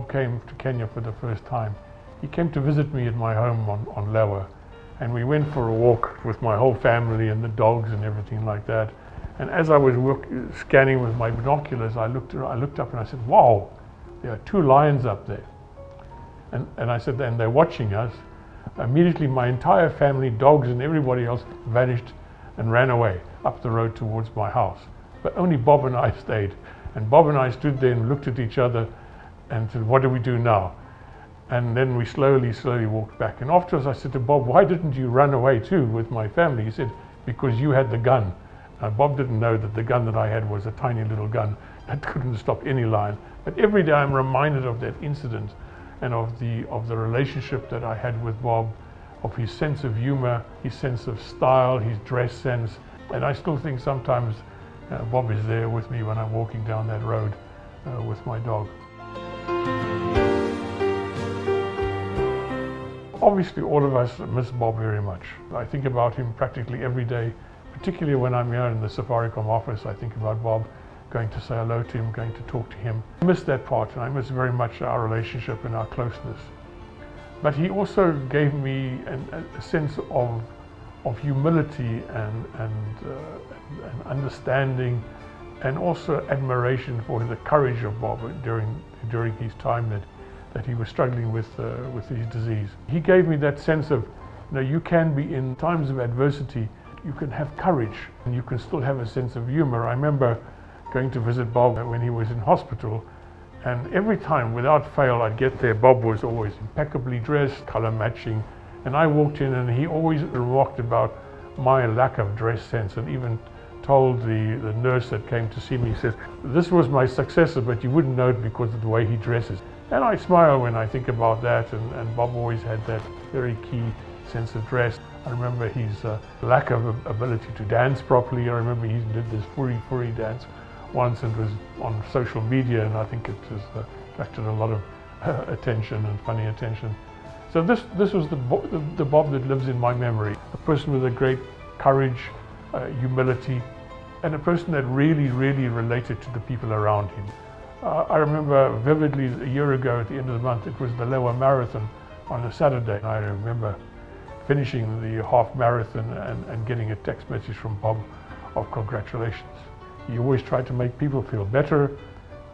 Bob came to Kenya for the first time, he came to visit me at my home on, on Lewa. And we went for a walk with my whole family and the dogs and everything like that. And as I was work, scanning with my binoculars, I looked, I looked up and I said, wow, there are two lions up there. And, and I said, and they're watching us. Immediately, my entire family, dogs and everybody else vanished and ran away up the road towards my house. But only Bob and I stayed. And Bob and I stood there and looked at each other and said, what do we do now? And then we slowly, slowly walked back. And afterwards I said to Bob, why didn't you run away too with my family? He said, because you had the gun. Now, Bob didn't know that the gun that I had was a tiny little gun that couldn't stop any lion. But every day I'm reminded of that incident and of the, of the relationship that I had with Bob, of his sense of humor, his sense of style, his dress sense. And I still think sometimes uh, Bob is there with me when I'm walking down that road uh, with my dog. Obviously, all of us miss Bob very much. I think about him practically every day, particularly when I'm here in the Safaricom office. I think about Bob, going to say hello to him, going to talk to him. I miss that part, and I miss very much our relationship and our closeness. But he also gave me an, a sense of, of humility and, and, uh, and understanding and also admiration for the courage of Bob during, during his time that that he was struggling with, uh, with his disease. He gave me that sense of, you know, you can be in times of adversity, you can have courage and you can still have a sense of humor. I remember going to visit Bob when he was in hospital and every time, without fail, I'd get there, Bob was always impeccably dressed, color matching, and I walked in and he always remarked about my lack of dress sense and even told the, the nurse that came to see me, he says, this was my successor, but you wouldn't know it because of the way he dresses. And I smile when I think about that, and, and Bob always had that very key sense of dress. I remember his uh, lack of ability to dance properly. I remember he did this furi furi dance once and was on social media, and I think it has uh, attracted a lot of uh, attention and funny attention. So this, this was the, the, the, Bob that lives in my memory, a person with a great courage, uh, humility, and a person that really, really related to the people around him. Uh, I remember vividly a year ago at the end of the month, it was the Lewa Marathon on a Saturday. I remember finishing the half marathon and, and getting a text message from Bob of congratulations. He always tried to make people feel better.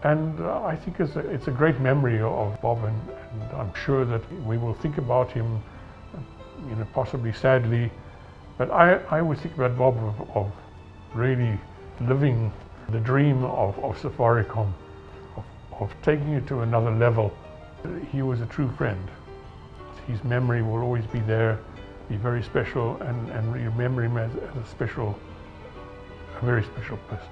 And uh, I think it's a, it's a great memory of Bob, and, and, I'm sure that we will think about him, you know, possibly sadly. But I, I always think about Bob of, of really living the dream of, of Safaricom of taking it to another level. He was a true friend. His memory will always be there, be very special, and, and remember him as, as a special, a very special person.